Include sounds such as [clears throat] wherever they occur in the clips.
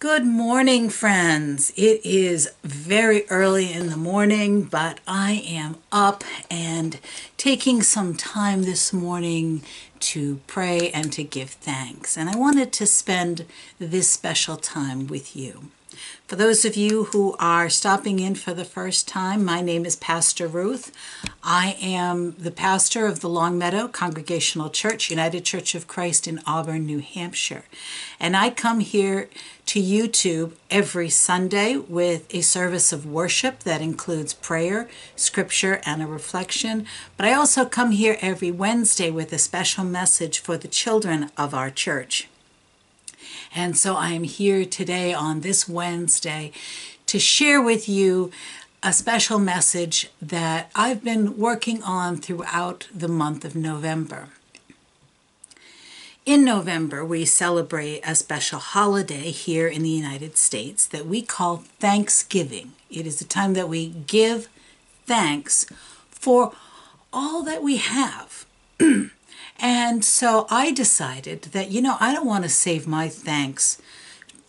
Good morning, friends. It is very early in the morning, but I am up and taking some time this morning to pray and to give thanks. And I wanted to spend this special time with you. For those of you who are stopping in for the first time, my name is Pastor Ruth. I am the pastor of the Longmeadow Congregational Church, United Church of Christ in Auburn, New Hampshire. And I come here to YouTube every Sunday with a service of worship that includes prayer, scripture, and a reflection. But I also come here every Wednesday with a special message for the children of our church. And so I am here today on this Wednesday to share with you a special message that I've been working on throughout the month of November. In November, we celebrate a special holiday here in the United States that we call Thanksgiving. It is a time that we give thanks for all that we have. [clears throat] And so I decided that, you know, I don't want to save my thanks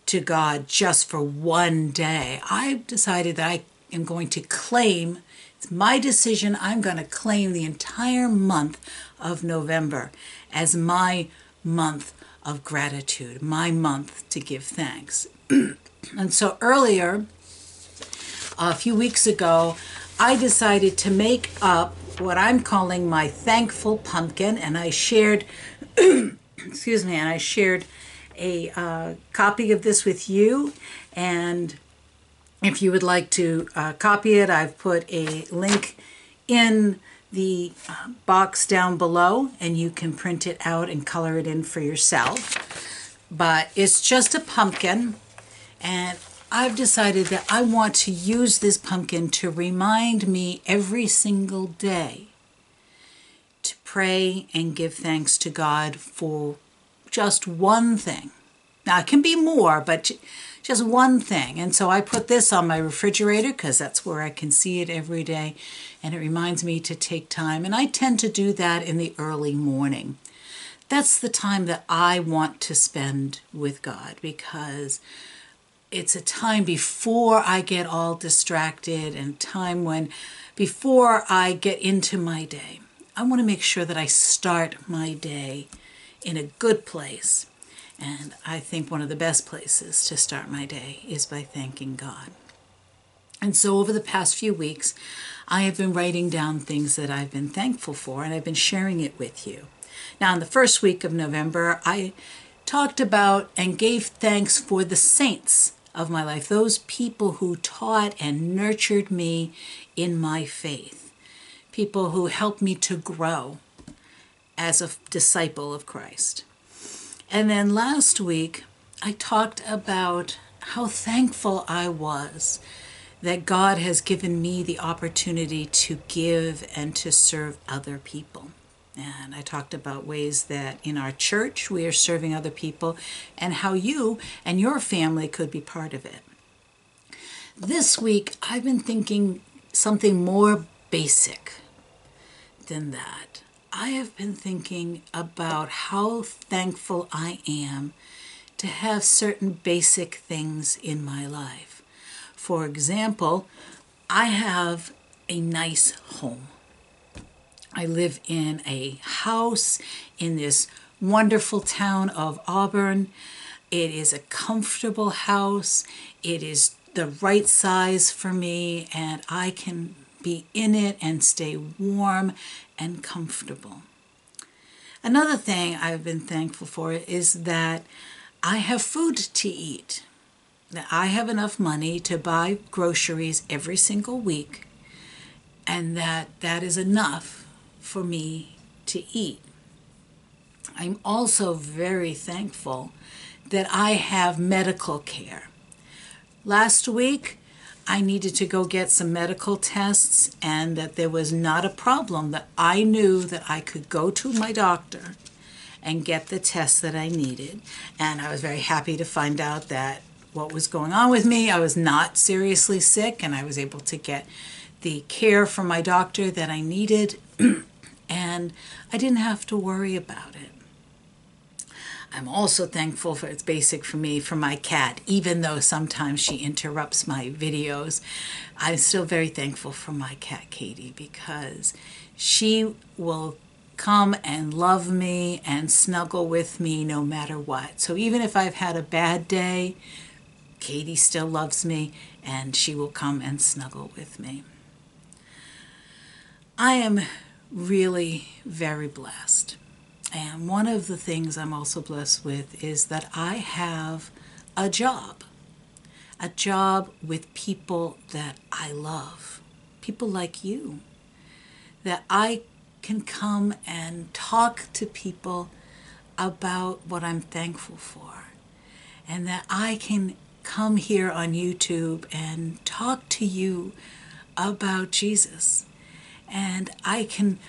to God just for one day. I decided that I am going to claim, it's my decision, I'm going to claim the entire month of November as my month of gratitude, my month to give thanks. [clears throat] and so earlier, a few weeks ago, I decided to make up what I'm calling my thankful pumpkin, and I shared, [clears throat] excuse me, and I shared a uh, copy of this with you. And if you would like to uh, copy it, I've put a link in the uh, box down below, and you can print it out and color it in for yourself. But it's just a pumpkin, and I've decided that I want to use this pumpkin to remind me every single day to pray and give thanks to God for just one thing. Now, it can be more, but just one thing. And so I put this on my refrigerator because that's where I can see it every day. And it reminds me to take time. And I tend to do that in the early morning. That's the time that I want to spend with God because it's a time before I get all distracted and time when before I get into my day. I want to make sure that I start my day in a good place. And I think one of the best places to start my day is by thanking God. And so over the past few weeks, I have been writing down things that I've been thankful for and I've been sharing it with you. Now, in the first week of November, I talked about and gave thanks for the saints of my life, those people who taught and nurtured me in my faith, people who helped me to grow as a disciple of Christ. And then last week, I talked about how thankful I was that God has given me the opportunity to give and to serve other people. And I talked about ways that in our church we are serving other people and how you and your family could be part of it. This week I've been thinking something more basic than that. I have been thinking about how thankful I am to have certain basic things in my life. For example, I have a nice home. I live in a house in this wonderful town of Auburn. It is a comfortable house. It is the right size for me, and I can be in it and stay warm and comfortable. Another thing I've been thankful for is that I have food to eat. That I have enough money to buy groceries every single week, and that that is enough for me to eat. I'm also very thankful that I have medical care. Last week, I needed to go get some medical tests, and that there was not a problem, that I knew that I could go to my doctor and get the tests that I needed. And I was very happy to find out that what was going on with me, I was not seriously sick, and I was able to get the care from my doctor that I needed. [clears throat] and I didn't have to worry about it. I'm also thankful for it's basic for me for my cat, even though sometimes she interrupts my videos. I'm still very thankful for my cat Katie because she will come and love me and snuggle with me no matter what. So even if I've had a bad day, Katie still loves me and she will come and snuggle with me. I am really very blessed. And one of the things I'm also blessed with is that I have a job, a job with people that I love, people like you, that I can come and talk to people about what I'm thankful for, and that I can come here on YouTube and talk to you about Jesus. And I can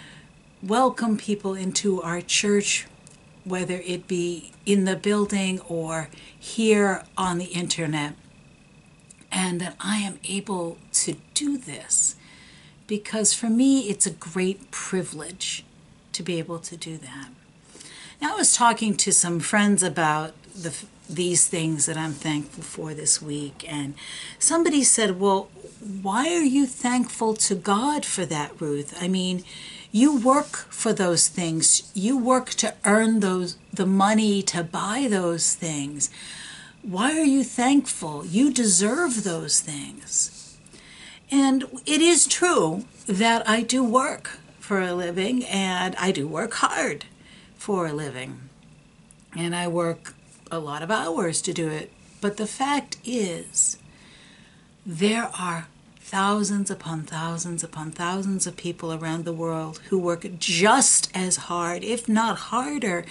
welcome people into our church, whether it be in the building or here on the internet. And that I am able to do this because for me it's a great privilege to be able to do that. Now, I was talking to some friends about the, these things that I'm thankful for this week, and somebody said, Well, why are you thankful to God for that, Ruth? I mean, you work for those things. You work to earn those the money to buy those things. Why are you thankful? You deserve those things. And it is true that I do work for a living and I do work hard for a living. And I work a lot of hours to do it. But the fact is, there are thousands upon thousands upon thousands of people around the world who work just as hard, if not harder,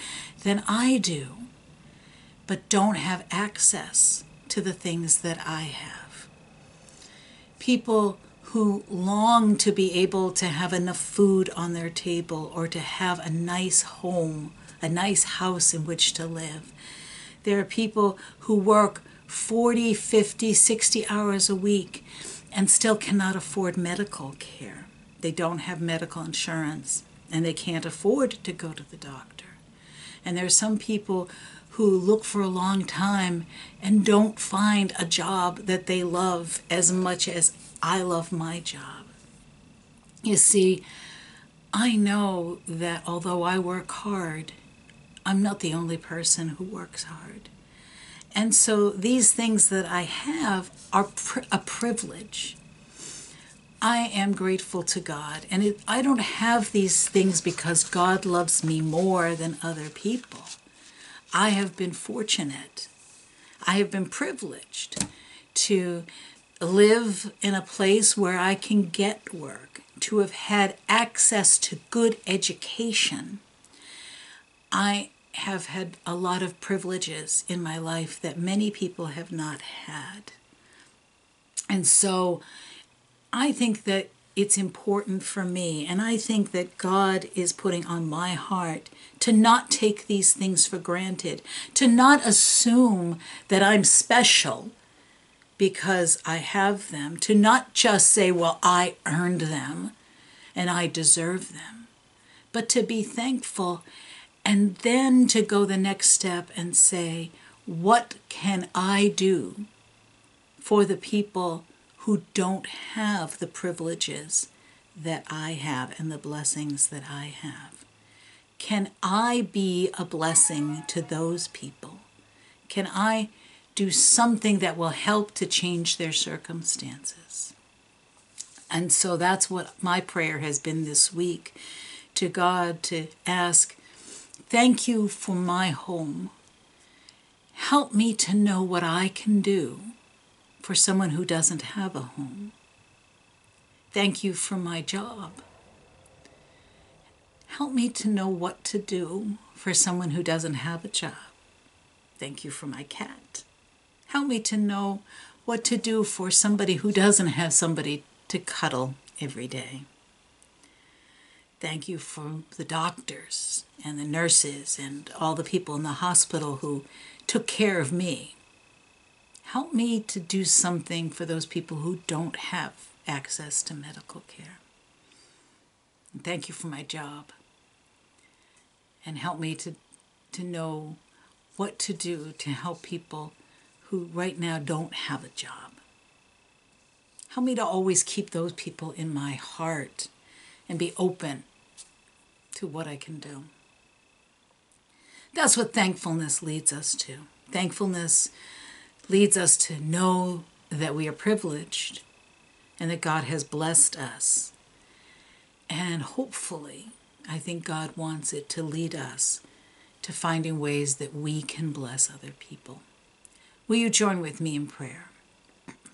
than I do, but don't have access to the things that I have people who long to be able to have enough food on their table or to have a nice home, a nice house in which to live. There are people who work 40, 50, 60 hours a week and still cannot afford medical care. They don't have medical insurance and they can't afford to go to the doctor. And there are some people who look for a long time and don't find a job that they love as much as I love my job. You see, I know that although I work hard, I'm not the only person who works hard. And so these things that I have are a privilege. I am grateful to God. And it, I don't have these things because God loves me more than other people. I have been fortunate. I have been privileged to live in a place where I can get work, to have had access to good education. I have had a lot of privileges in my life that many people have not had. And so I think that it's important for me. And I think that God is putting on my heart to not take these things for granted, to not assume that I'm special because I have them, to not just say, well, I earned them and I deserve them, but to be thankful and then to go the next step and say, what can I do for the people who don't have the privileges that I have and the blessings that I have? Can I be a blessing to those people? Can I do something that will help to change their circumstances? And so that's what my prayer has been this week to God to ask, Thank you for my home. Help me to know what I can do for someone who doesn't have a home. Thank you for my job. Help me to know what to do for someone who doesn't have a job. Thank you for my cat. Help me to know what to do for somebody who doesn't have somebody to cuddle every day. Thank you for the doctors and the nurses and all the people in the hospital who took care of me help me to do something for those people who don't have access to medical care. And thank you for my job. And help me to, to know what to do to help people who right now don't have a job. Help me to always keep those people in my heart and be open to what I can do. That's what thankfulness leads us to. Thankfulness leads us to know that we are privileged and that God has blessed us. And hopefully, I think God wants it to lead us to finding ways that we can bless other people. Will you join with me in prayer?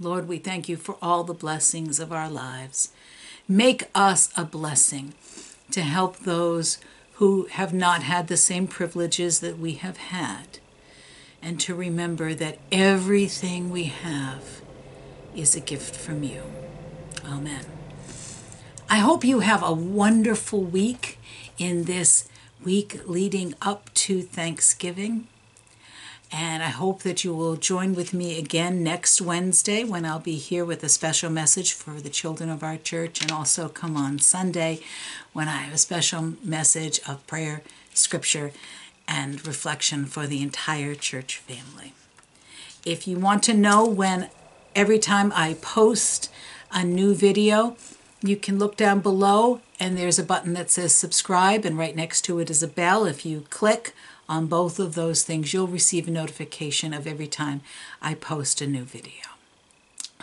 Lord, we thank you for all the blessings of our lives. Make us a blessing to help those who have not had the same privileges that we have had, and to remember that everything we have is a gift from you. Amen. I hope you have a wonderful week in this week leading up to Thanksgiving. And I hope that you will join with me again next Wednesday when I'll be here with a special message for the children of our church, and also come on Sunday when I have a special message of prayer, scripture, and reflection for the entire church family. If you want to know when every time I post a new video, you can look down below and there's a button that says subscribe, and right next to it is a bell. If you click on both of those things, you'll receive a notification of every time I post a new video.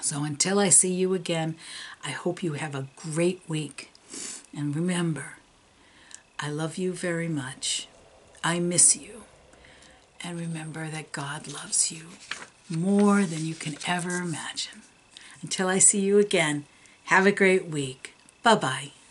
So until I see you again, I hope you have a great week. And remember, I love you very much. I miss you. And remember that God loves you more than you can ever imagine. Until I see you again, have a great week. Bye bye.